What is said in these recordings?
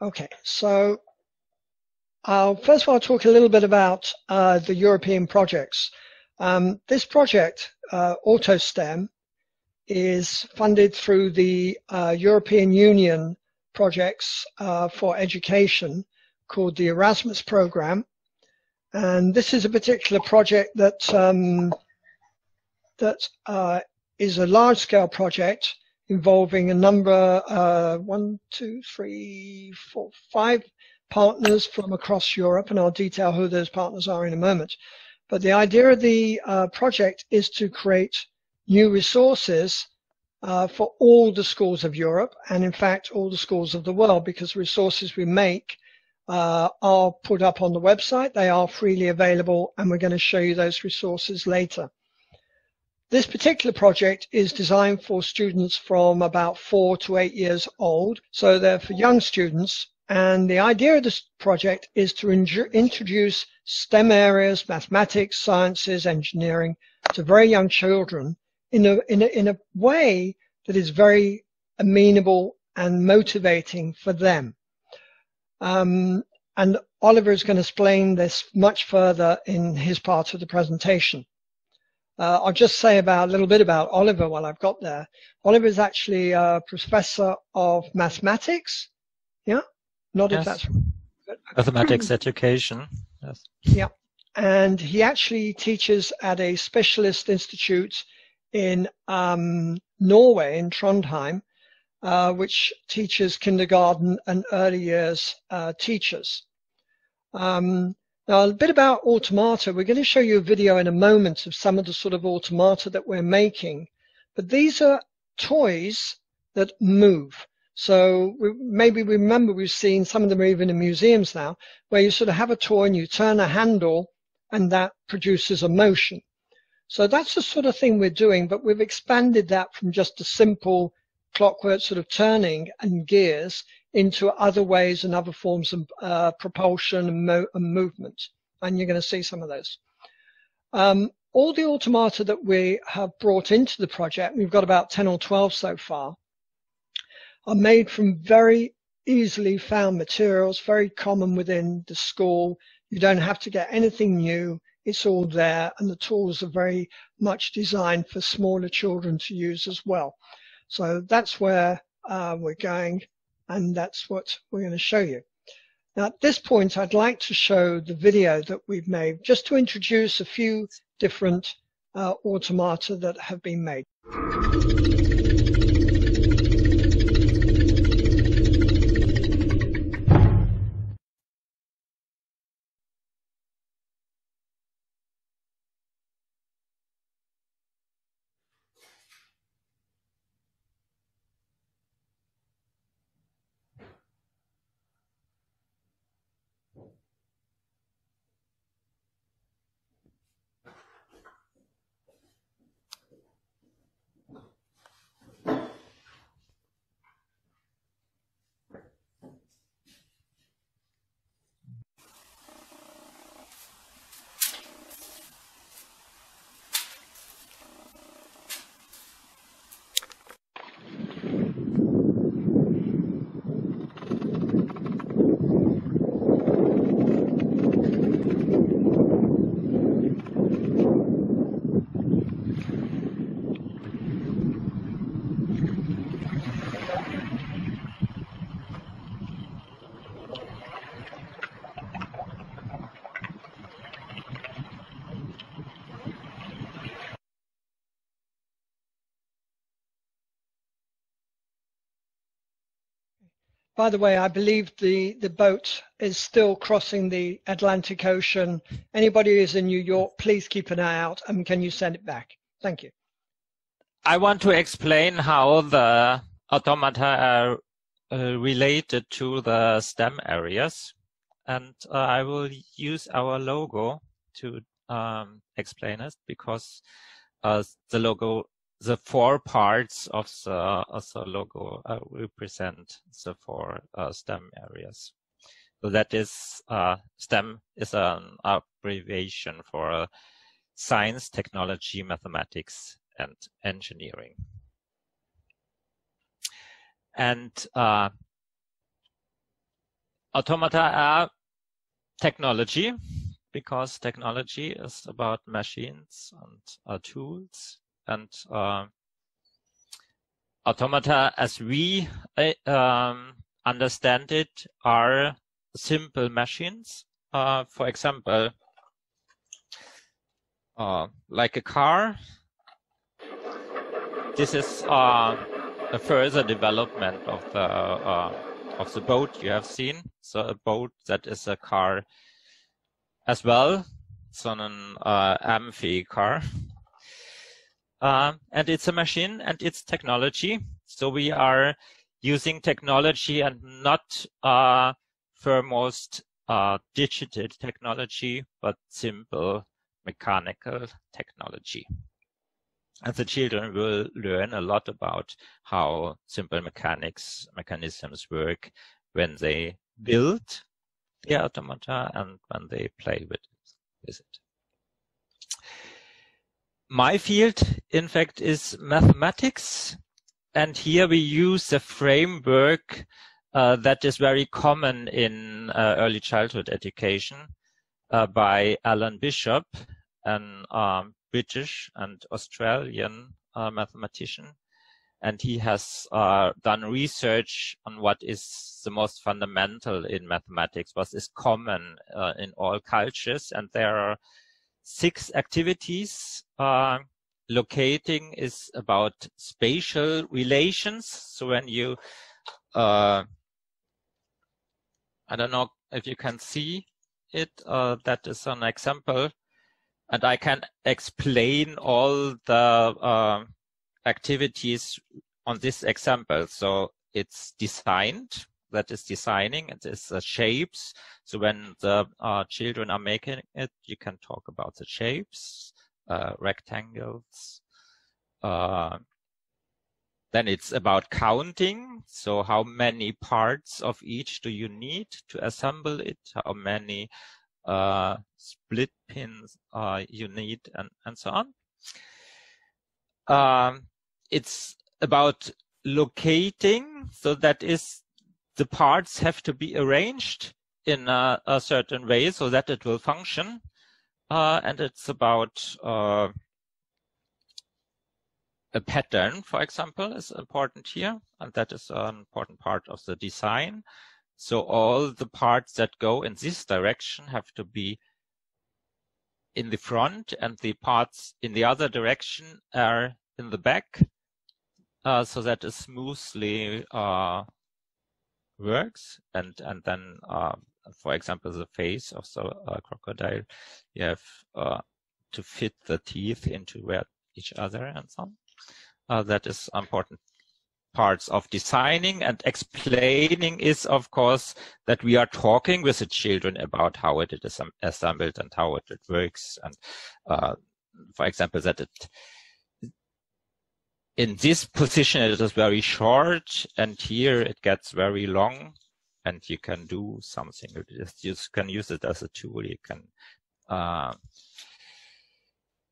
Okay, so uh, first of all, I'll talk a little bit about uh, the European projects. Um, this project, uh, AutoSTEM, is funded through the uh, European Union projects uh, for education called the Erasmus program. And this is a particular project that um, that uh, is a large-scale project involving a number, uh, one, two, three, four, five partners from across Europe, and I'll detail who those partners are in a moment. But the idea of the uh, project is to create new resources uh, for all the schools of Europe, and in fact, all the schools of the world, because the resources we make uh, are put up on the website. They are freely available, and we're going to show you those resources later. This particular project is designed for students from about four to eight years old. So they're for young students. And the idea of this project is to introduce STEM areas, mathematics, sciences, engineering to very young children in a, in a, in a way that is very amenable and motivating for them. Um, and Oliver is going to explain this much further in his part of the presentation. Uh, I'll just say about a little bit about Oliver while I've got there. Oliver is actually a professor of mathematics. Yeah, not yes. if that's mathematics education. Yes. Yeah, and he actually teaches at a specialist institute in um, Norway in Trondheim, uh, which teaches kindergarten and early years uh, teachers. Um, now, a bit about automata. We're going to show you a video in a moment of some of the sort of automata that we're making. But these are toys that move. So we, maybe remember we've seen some of them are even in museums now, where you sort of have a toy and you turn a handle and that produces a motion. So that's the sort of thing we're doing, but we've expanded that from just a simple clockwork sort of turning and gears into other ways and other forms of uh, propulsion and, mo and, movement. And you're going to see some of those. Um, all the automata that we have brought into the project, we've got about 10 or 12 so far, are made from very easily found materials, very common within the school. You don't have to get anything new. It's all there and the tools are very much designed for smaller children to use as well. So that's where uh, we're going and that's what we're going to show you. Now at this point, I'd like to show the video that we've made just to introduce a few different uh, automata that have been made. By the way, I believe the, the boat is still crossing the Atlantic Ocean. Anybody who's in New York, please keep an eye out and can you send it back? Thank you. I want to explain how the automata are uh, related to the STEM areas. And uh, I will use our logo to um, explain it because uh, the logo the four parts of the, of the logo uh, represent the four uh, STEM areas. So that is uh, STEM is an abbreviation for science, technology, mathematics, and engineering. And uh, automata are technology because technology is about machines and uh, tools and uh, automata as we uh, um, understand it are simple machines. Uh, for example, uh, like a car. This is uh, a further development of the uh, of the boat you have seen. So a boat that is a car as well. So an uh, amphi car. Uh, and it's a machine and it's technology. So we are using technology and not uh, foremost uh, digital technology, but simple mechanical technology. And the children will learn a lot about how simple mechanics mechanisms work when they build the automata and when they play with, with it. My field, in fact, is mathematics. And here we use a framework uh, that is very common in uh, early childhood education uh, by Alan Bishop, an um, British and Australian uh, mathematician, and he has uh, done research on what is the most fundamental in mathematics, what is common uh, in all cultures, and there are six activities. Uh, locating is about spatial relations. So when you, uh, I don't know if you can see it, uh, that is an example and I can explain all the uh, activities on this example. So it's designed, that is designing, it is uh, shapes. So when the uh, children are making it, you can talk about the shapes, uh, rectangles. Uh, then it's about counting. So how many parts of each do you need to assemble it? How many uh, split pins uh, you need and, and so on. Um, it's about locating. So that is the parts have to be arranged in a, a certain way so that it will function. Uh, and it's about uh, a pattern, for example, is important here. And that is an important part of the design. So all the parts that go in this direction have to be in the front and the parts in the other direction are in the back uh, so that is smoothly uh, works. And, and then, uh, for example, the face of the uh, crocodile, you have uh, to fit the teeth into where each other and so on. Uh, that is important parts of designing and explaining is, of course, that we are talking with the children about how it is assembled and how it, works. And, uh, for example, that it, in this position, it is very short and here it gets very long and you can do something. You can use it as a tool. You can, uh,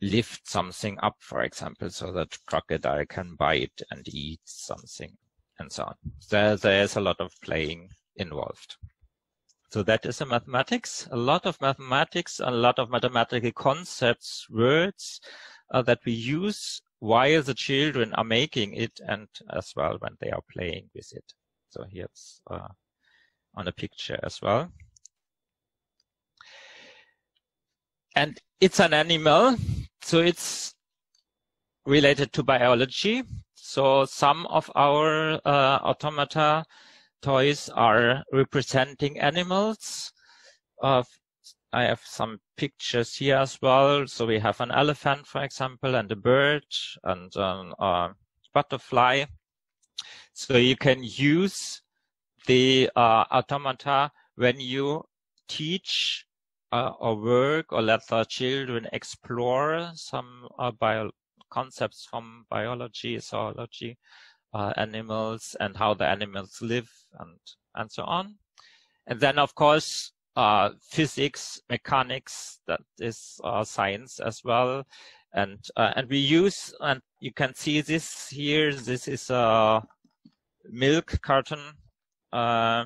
lift something up, for example, so that crocodile can bite and eat something and so on. There, there's a lot of playing involved. So that is a mathematics, a lot of mathematics, a lot of mathematical concepts, words uh, that we use while the children are making it and as well when they are playing with it. So here's uh, on a picture as well. And it's an animal so it's related to biology. So some of our uh, automata toys are representing animals. Uh, I have some pictures here as well. So we have an elephant, for example, and a bird and a uh, butterfly. So you can use the uh, automata when you teach uh, or work or let the children explore some uh, bio concepts from biology, zoology, uh, animals and how the animals live and, and so on. And then, of course, uh, physics, mechanics, that is uh, science as well. And, uh, and we use, and you can see this here, this is a milk carton, uh,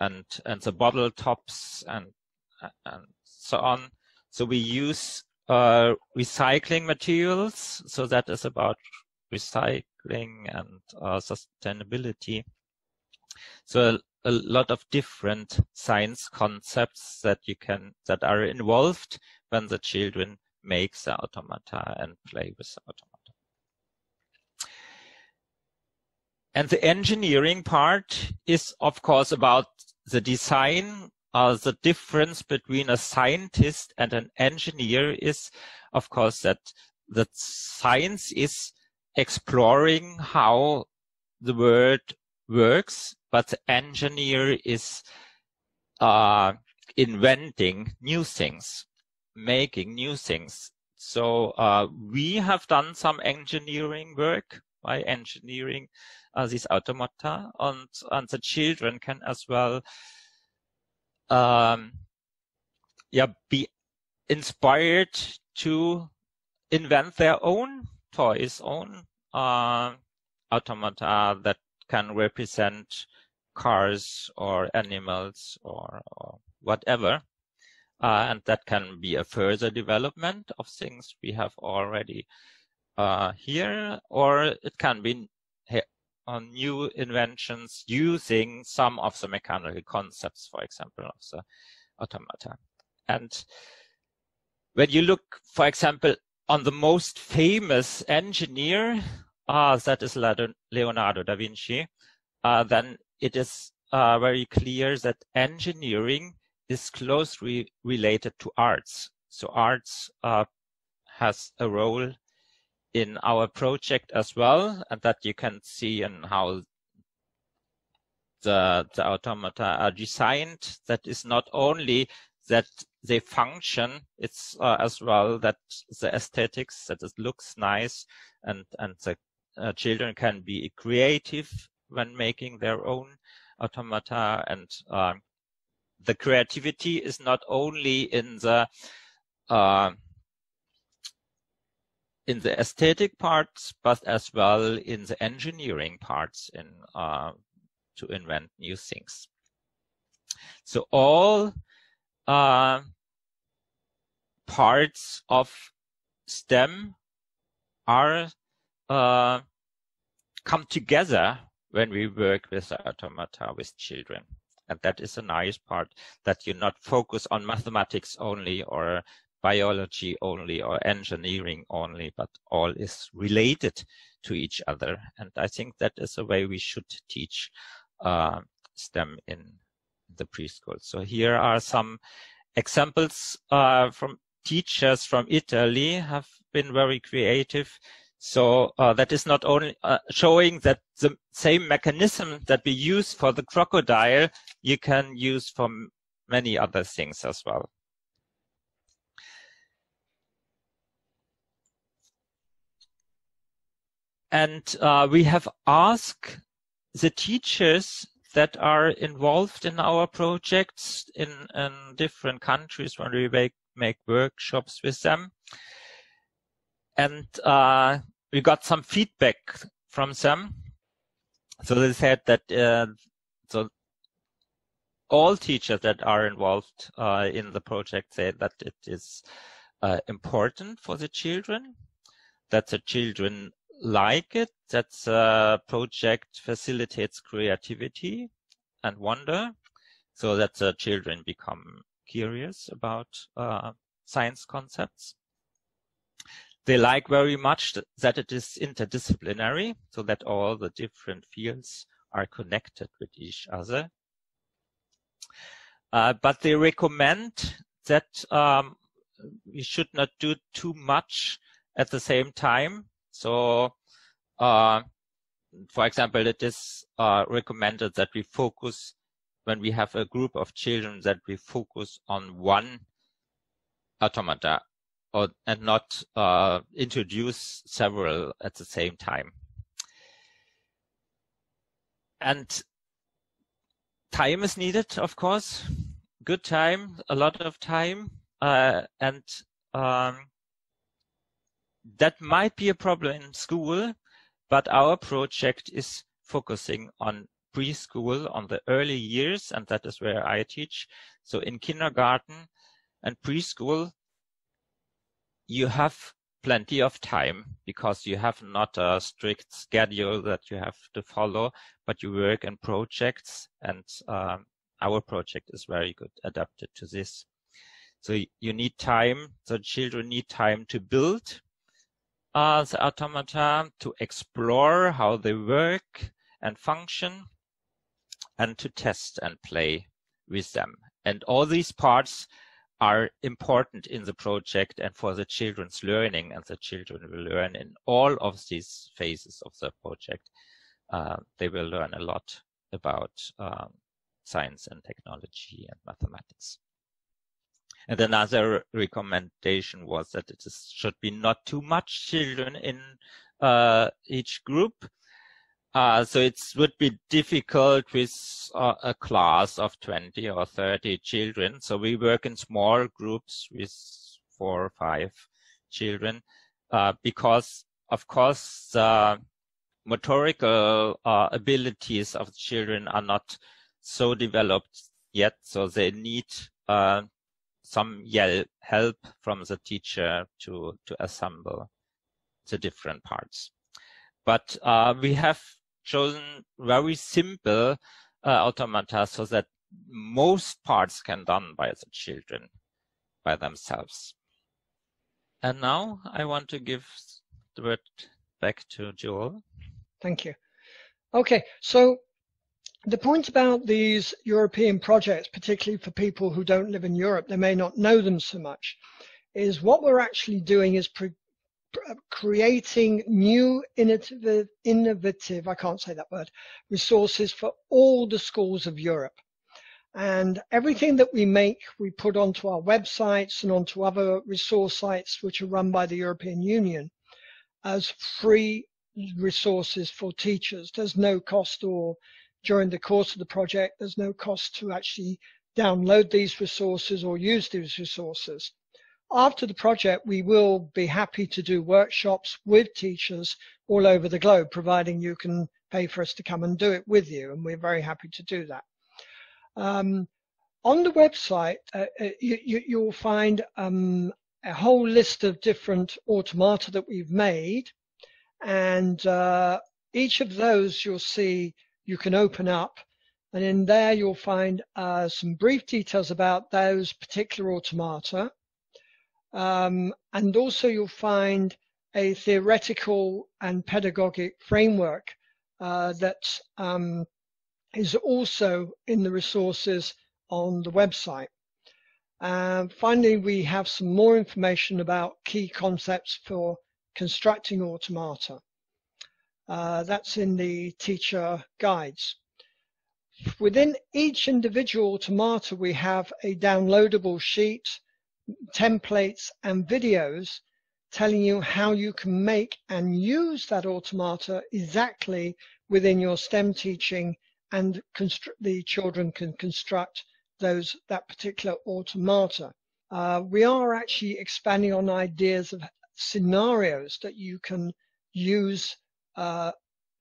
and, and the bottle tops and, and so on. So we use uh, recycling materials. So that is about recycling and uh, sustainability. So a, lot of different science concepts that you can that are involved when the children make the automata and play with the automata. And the engineering part is, of course, about the design. Uh, the difference between a scientist and an engineer is, of course, that that science is exploring how the world works, but the engineer is uh, inventing new things, making new things. So uh, we have done some engineering work by engineering uh, these automata, and, and the children can as well, um, yeah, be inspired to invent their own toys, own uh, automata that can represent cars or animals or, or whatever. Uh, and that can be a further development of things we have already uh, here, or it can be on new inventions using some of the mechanical concepts, for example, of the automata. And when you look, for example, on the most famous engineer, uh, that is Leonardo da Vinci, uh, then it is uh, very clear that engineering is closely related to arts. So arts uh, has a role in our project as well, and that you can see in how the, the automata are designed. That is not only that they function. It's uh, as well that the aesthetics, that it looks nice and, and the uh, children can be creative when making their own automata and uh, the creativity is not only in the uh, in the aesthetic parts, but as well in the engineering parts in uh, to invent new things. So all uh, parts of STEM are uh, come together when we work with automata with children. And that is a nice part that you not focus on mathematics only or biology only or engineering only, but all is related to each other. And I think that is a way we should teach uh, STEM in the preschool. So here are some examples uh, from teachers from Italy have been very creative. So uh, that is not only uh, showing that the same mechanism that we use for the crocodile, you can use for many other things as well. And uh, we have asked the teachers that are involved in our projects in, in different countries when we make, make workshops with them. And uh, we got some feedback from them. So they said that uh, so all teachers that are involved uh, in the project say that it is uh, important for the children, that the children like it, that the project facilitates creativity and wonder so that the children become curious about uh, science concepts. They like very much that it is interdisciplinary, so that all the different fields are connected with each other. Uh, but they recommend that um, we should not do too much at the same time so, uh, for example, it is uh, recommended that we focus when we have a group of children that we focus on one automata or, and not uh, introduce several at the same time. And time is needed, of course, good time, a lot of time, uh, and um, that might be a problem in school, but our project is focusing on preschool, on the early years, and that is where I teach. So in kindergarten and preschool, you have plenty of time because you have not a strict schedule that you have to follow, but you work in projects and um, our project is very good adapted to this. So you need time, the children need time to build uh, the automata, to explore how they work and function, and to test and play with them. And all these parts are important in the project and for the children's learning and the children will learn in all of these phases of the project. Uh, they will learn a lot about um, science and technology and mathematics. And another recommendation was that it is, should be not too much children in uh, each group. Uh, so it would be difficult with uh, a class of 20 or 30 children. So we work in small groups with four or five children uh, because, of course, the motorical uh, abilities of children are not so developed yet. So they need uh, some help from the teacher to, to assemble the different parts. But uh, we have chosen very simple uh, automata so that most parts can done by the children by themselves. And now I want to give the word back to Joel. Thank you. Okay, so the point about these European projects, particularly for people who don't live in Europe, they may not know them so much, is what we're actually doing is pre- creating new innovative, innovative, I can't say that word, resources for all the schools of Europe. And everything that we make, we put onto our websites and onto other resource sites which are run by the European Union as free resources for teachers. There's no cost or during the course of the project. There's no cost to actually download these resources or use these resources. After the project, we will be happy to do workshops with teachers all over the globe, providing you can pay for us to come and do it with you. And we're very happy to do that. Um, on the website, uh, uh you, will find um, a whole list of different automata that we've made. And uh, each of those you'll see you can open up. And in there, you'll find uh, some brief details about those particular automata. Um, and also you'll find a theoretical and pedagogic framework uh, that um, is also in the resources on the website. And finally, we have some more information about key concepts for constructing automata. Uh, that's in the teacher guides. Within each individual automata, we have a downloadable sheet, templates, and videos telling you how you can make and use that automata exactly within your STEM teaching and the children can construct those that particular automata. Uh, we are actually expanding on ideas of scenarios that you can use uh,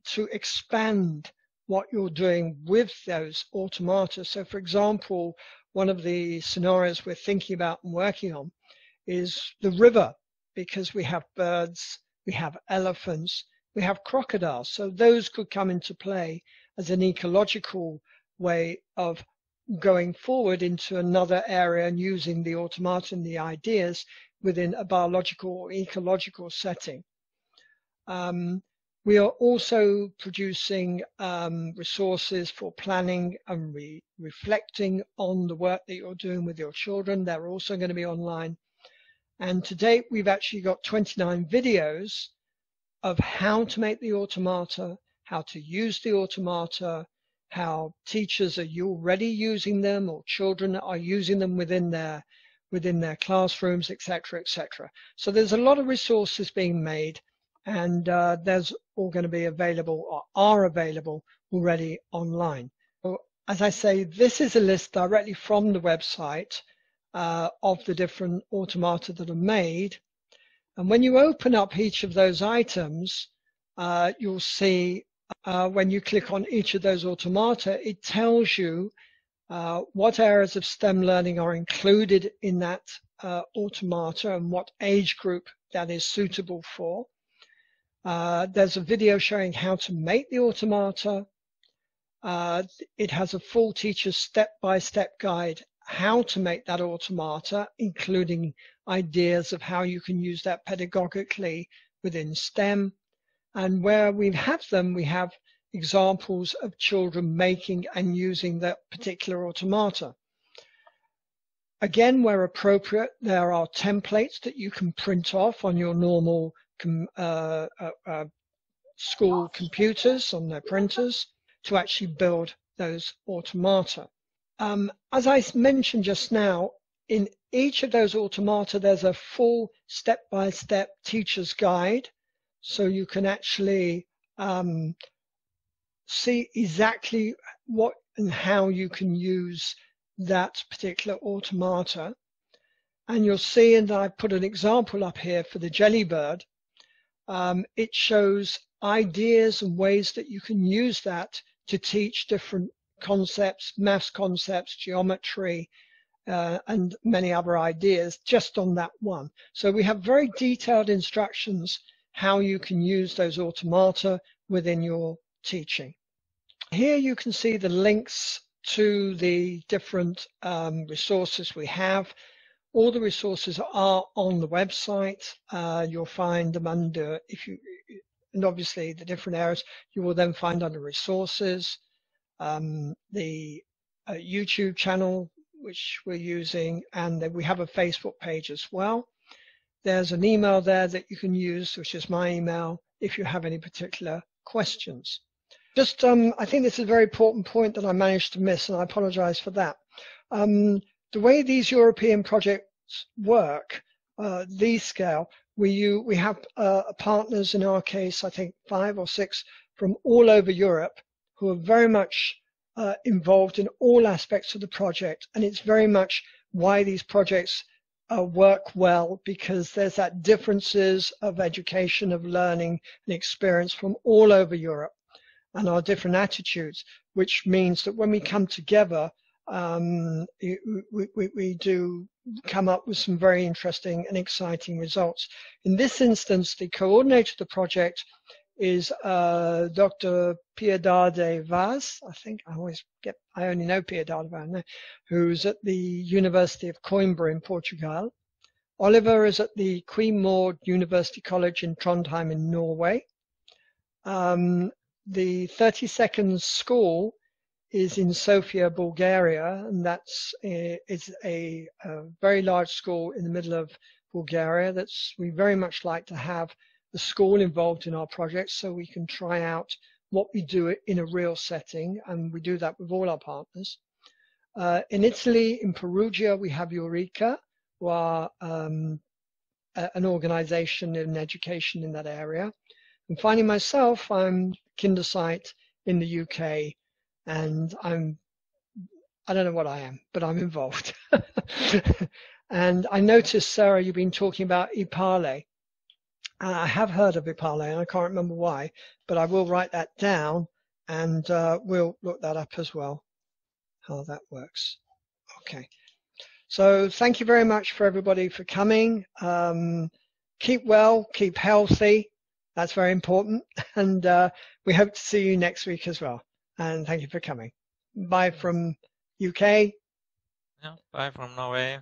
to expand what you're doing with those automata. So for example, one of the scenarios we're thinking about and working on is the river, because we have birds, we have elephants, we have crocodiles. So those could come into play as an ecological way of going forward into another area and using the automata and the ideas within a biological or ecological setting. Um, we are also producing um, resources for planning and re reflecting on the work that you're doing with your children. They're also going to be online. And to date, we've actually got 29 videos of how to make the automata, how to use the automata, how teachers are already using them or children are using them within their within their classrooms, etc., etc. So there's a lot of resources being made and uh, there's all going to be available or are available already online. So as I say, this is a list directly from the website uh, of the different automata that are made. And when you open up each of those items, uh, you'll see uh, when you click on each of those automata, it tells you uh, what areas of STEM learning are included in that uh, automata and what age group that is suitable for. Uh, there's a video showing how to make the automata. Uh, it has a full teacher's step-by-step -step guide how to make that automata, including ideas of how you can use that pedagogically within STEM. And where we have them, we have examples of children making and using that particular automata. Again, where appropriate, there are templates that you can print off on your normal uh, uh, uh, school computers, on their printers, to actually build those automata. Um, as I mentioned just now, in each of those automata, there's a full step-by-step -step teacher's guide. So you can actually um, see exactly what and how you can use that particular automata. And you'll see, and I put an example up here for the Jellybird, um, it shows ideas and ways that you can use that to teach different concepts, maths concepts, geometry, uh, and many other ideas just on that one. So we have very detailed instructions how you can use those automata within your teaching. Here you can see the links to the different um, resources we have. All the resources are on the website. Uh, you'll find them under, if you, and obviously the different areas, you will then find under resources, um, the uh, YouTube channel, which we're using, and then we have a Facebook page as well. There's an email there that you can use, which is my email, if you have any particular questions. Just, um, I think this is a very important point that I managed to miss, and I apologize for that. Um, the way these European projects work, uh, these scale, we, we have uh, partners in our case, I think five or six from all over Europe who are very much uh, involved in all aspects of the project. And it's very much why these projects uh, work well because there's that differences of education, of learning and experience from all over Europe and our different attitudes, which means that when we come together, um, we, we, we, do come up with some very interesting and exciting results. In this instance, the coordinator of the project is uh, Dr. Piedade Vaz. I think I always get, I only know Piedade Vaz, who's at the University of Coimbra in Portugal. Oliver is at the Queen Maud University College in Trondheim in Norway. Um, the 30 Seconds School is in Sofia, Bulgaria, and that's a, it's a, a, very large school in the middle of Bulgaria. That's we very much like to have the school involved in our projects so we can try out what we do in a real setting, and we do that with all our partners. Uh, in Italy, in Perugia, we have Eureka, who are um, a, an organization in education in that area. And finally, myself, I'm Kindersite in the UK, and I'm I don't know what I am, but I'm involved. and I noticed, Sarah, you've been talking about Ipale. Uh, I have heard of Ipale, and I can't remember why, but I will write that down, and uh, we'll look that up as well, how that works. Okay. So thank you very much for everybody for coming. Um, keep well, keep healthy. That's very important. And uh, we hope to see you next week as well. And thank you for coming. Bye from UK. Yeah, bye from Norway.